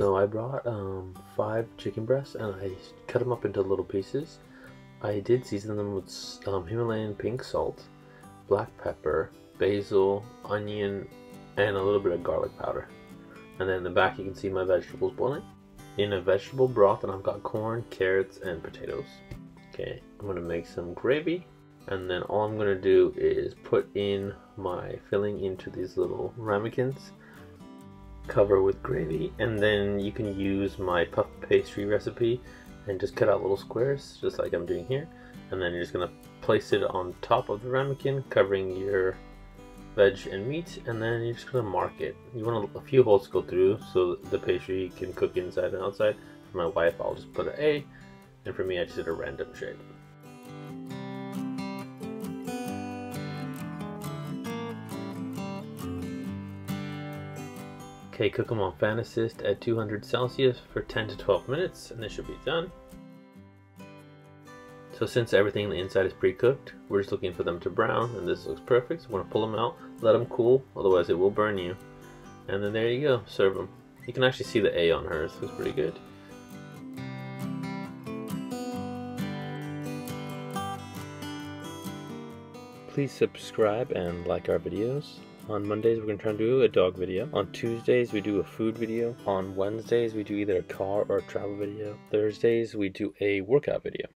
So I brought um, five chicken breasts and I cut them up into little pieces. I did season them with um, Himalayan pink salt, black pepper, basil, onion, and a little bit of garlic powder. And then in the back you can see my vegetables boiling in a vegetable broth and I've got corn, carrots, and potatoes. Okay, I'm gonna make some gravy and then all I'm gonna do is put in my filling into these little ramekins cover with gravy and then you can use my puff pastry recipe and just cut out little squares just like I'm doing here. And then you're just gonna place it on top of the ramekin covering your veg and meat and then you're just gonna mark it. You want a few holes to go through so the pastry can cook inside and outside. For my wife I'll just put an A and for me I just did a random shape Okay, cook them on fan assist at 200 Celsius for 10 to 12 minutes and they should be done. So since everything on the inside is pre-cooked, we're just looking for them to brown and this looks perfect. So going to pull them out, let them cool, otherwise it will burn you. And then there you go, serve them. You can actually see the A on hers, looks pretty good. Please subscribe and like our videos. On Mondays, we're going to try and do a dog video. On Tuesdays, we do a food video. On Wednesdays, we do either a car or a travel video. Thursdays, we do a workout video.